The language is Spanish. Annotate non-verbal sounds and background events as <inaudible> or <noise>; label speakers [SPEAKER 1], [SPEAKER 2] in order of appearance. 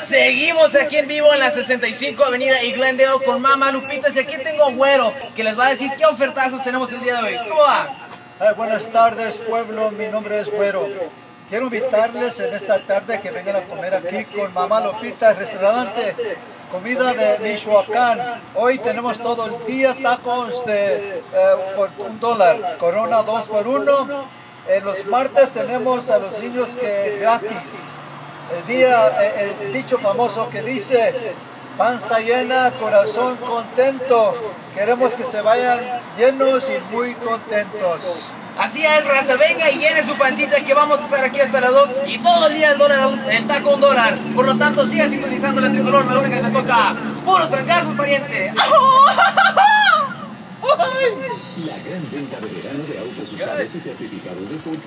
[SPEAKER 1] seguimos aquí en vivo en la 65 Avenida y con Mama Lupitas y aquí tengo Güero que les va a decir qué ofertazos tenemos el día de hoy. ¿Cómo va?
[SPEAKER 2] Eh, buenas tardes pueblo, mi nombre es Güero. Quiero invitarles en esta tarde que vengan a comer aquí con Mamá Lupitas, restaurante, comida de Michoacán. Hoy tenemos todo el día tacos de eh, por un dólar, corona dos por uno. En los martes tenemos a los niños gratis. El día, eh, el dicho famoso que dice, panza llena, corazón contento. Queremos que se vayan llenos y muy contentos.
[SPEAKER 1] Así es, raza, venga y llene su pancita que vamos a estar aquí hasta las 2 y todo el día el dólar, el taco un dólar. Por lo tanto, siga sintonizando la tricolor, la única que te toca. Puro trancazos, pariente. <laughs>
[SPEAKER 3] La gran venta de verano de autos usados y certificados de Ford